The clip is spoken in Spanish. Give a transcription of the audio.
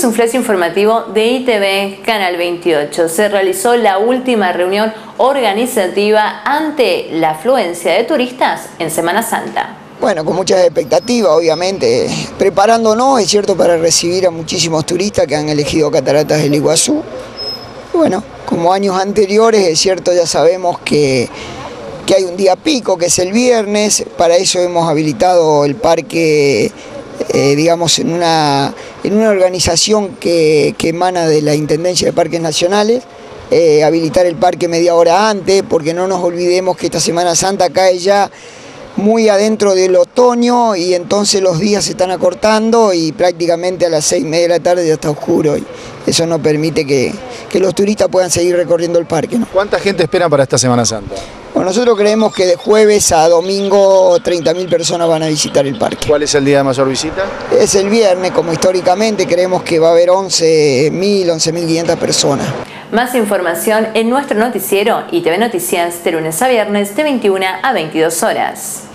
es un flash informativo de ITV Canal 28. Se realizó la última reunión organizativa ante la afluencia de turistas en Semana Santa. Bueno, con muchas expectativas, obviamente, preparándonos, es cierto, para recibir a muchísimos turistas que han elegido Cataratas del Iguazú. Bueno, como años anteriores, es cierto, ya sabemos que, que hay un día pico, que es el viernes, para eso hemos habilitado el parque eh, digamos, en una, en una organización que, emana de la Intendencia de Parques Nacionales, eh, habilitar el parque media hora antes, porque no nos olvidemos que esta Semana Santa cae ya muy adentro del otoño y entonces los días se están acortando y prácticamente a las seis y media de la tarde ya está oscuro y eso no permite que, los turistas puedan seguir recorriendo el parque. ¿Cuánta gente espera para esta Semana Santa? Bueno, nosotros creemos que de jueves a domingo 30.000 personas van a visitar el parque. ¿Cuál es el día de mayor visita? Es el viernes, como históricamente creemos que va a haber 11.000, 11.500 personas. Más información en nuestro noticiero y TV Noticias de lunes a viernes de 21 a 22 horas.